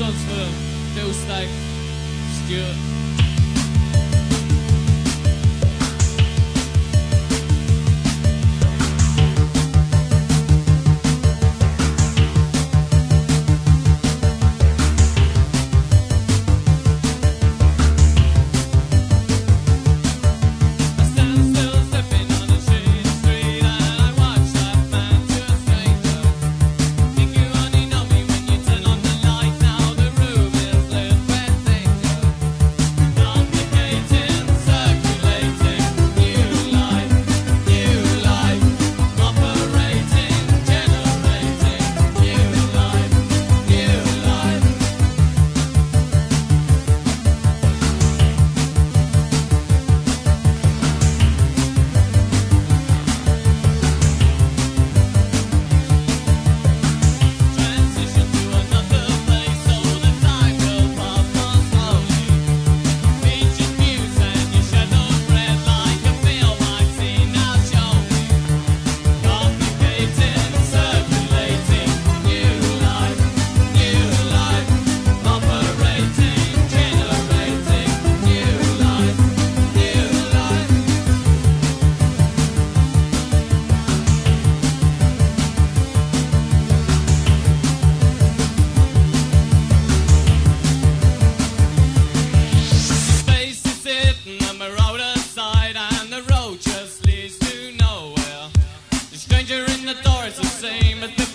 songs for Bill same as the